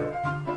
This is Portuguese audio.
Música